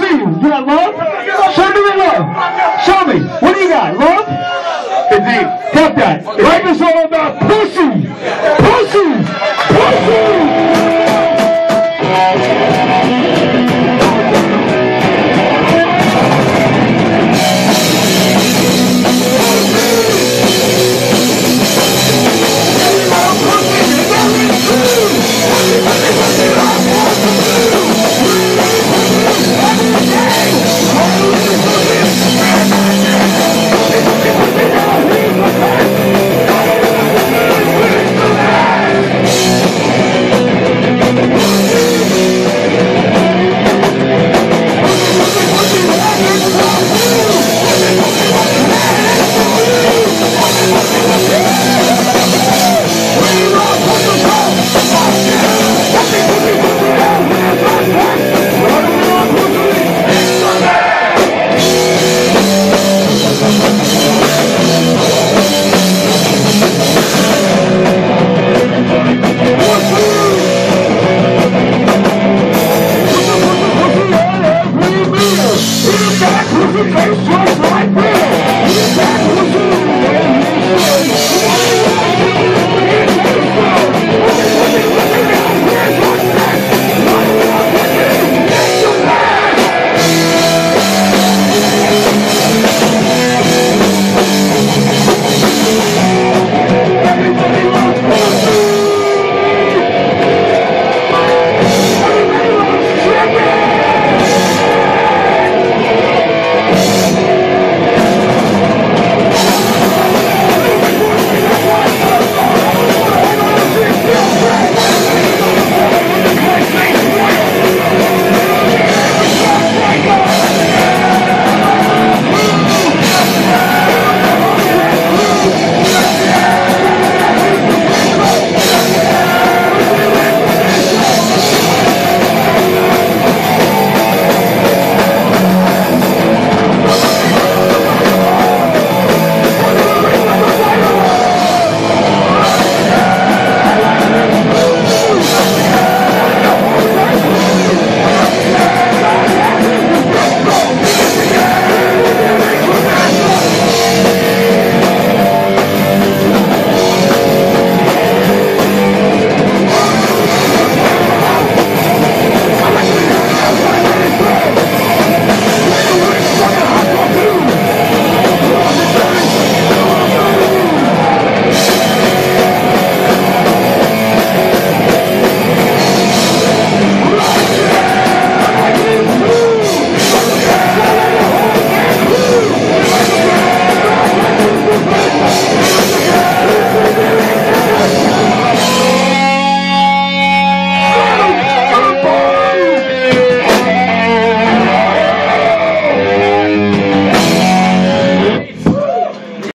see you. Got love? Show me your love. Show me. What do you got? Love? Indeed. Got that. Life is all about